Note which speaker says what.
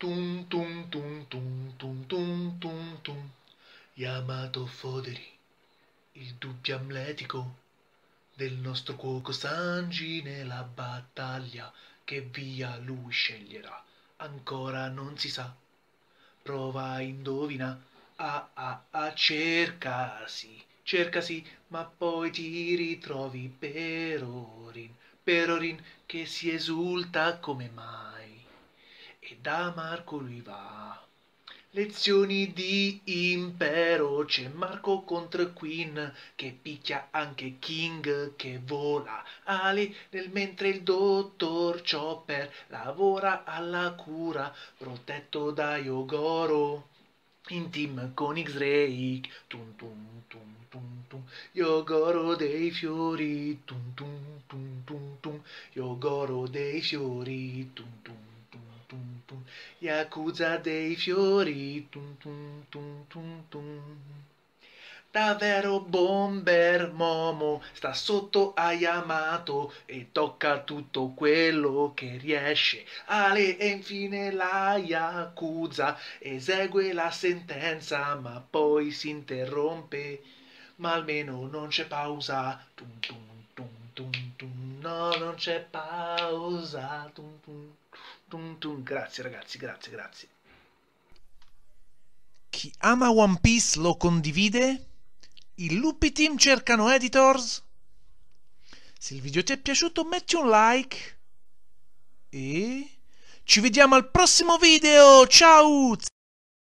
Speaker 1: Tum tum tum tum tum tum tum tum. Yamato Foderi, il dubbio amletico del nostro cuoco Sanji nella battaglia che via lui sceglierà. Ancora non si sa. Prova, indovina. Ah ah ah, cercasi, cercasi, ma poi ti ritrovi Perorin, Perorin che si esulta come mai. E da Marco lui va. Lezioni di impero, c'è Marco contro Queen che picchia anche King che vola ali nel mentre il dottor Chopper lavora alla cura protetto da Yogoro in team con X-Ray tum tum tum tum tum Yogoro dei fiori tum tum tum tum tum Yogoro dei fiori tum Yakuza dei fiori tum tum tum tum tum Davvero Bomber Momo sta sotto a Yamato e tocca tutto quello che riesce. Ale e infine la Yakuza esegue la sentenza ma poi si interrompe. Ma almeno non c'è pausa. Tum tum. No, non c'è pausa. Tum tum tum tum. Grazie ragazzi, grazie, grazie.
Speaker 2: Chi ama One Piece lo condivide? I Lupi Team cercano editors? Se il video ti è piaciuto metti un like e ci vediamo al prossimo video, ciao!